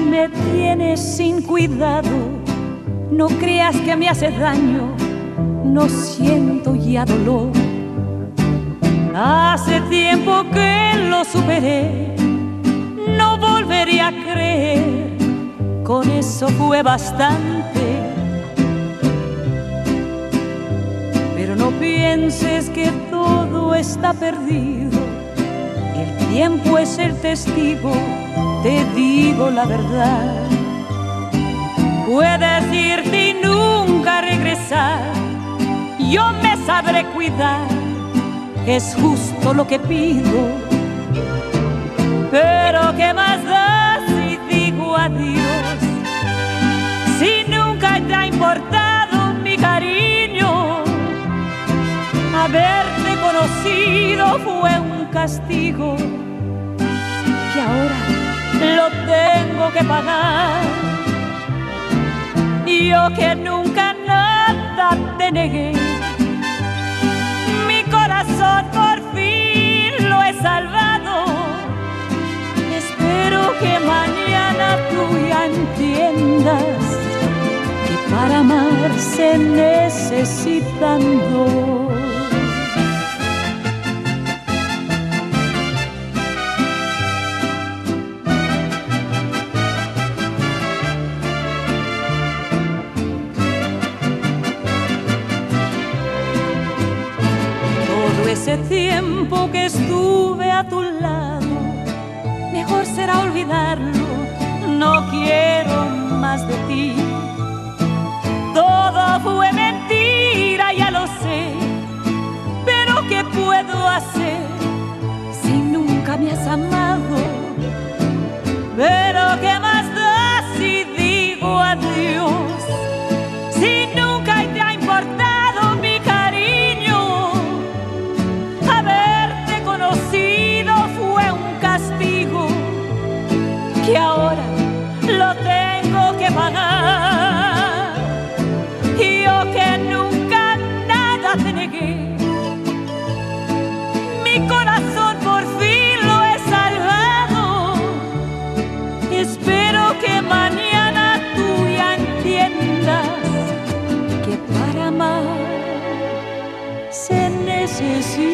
me tienes sin cuidado. No creas que me hace daño, no siento ya dolor. Hace tiempo que lo superé, no volvería a creer, con eso fue bastante. Pero no pienses que todo está perdido, el tiempo es el testigo te digo la verdad. Puedes irte y nunca regresar, yo me sabré cuidar, es justo lo que pido. Pero ¿qué más da si digo adiós? Si nunca te ha importado mi cariño, haberte fue un castigo que ahora lo tengo que pagar. Yo que nunca nada te negué, mi corazón por fin lo he salvado. Espero que mañana tú ya entiendas que para amar se necesitan dos. Tiempo que estuve a tu lado, mejor será olvidarlo, no quiero más de ti. Todo fue mentira, ya lo sé, pero ¿qué puedo hacer si nunca me has amado? Que para amar se necesita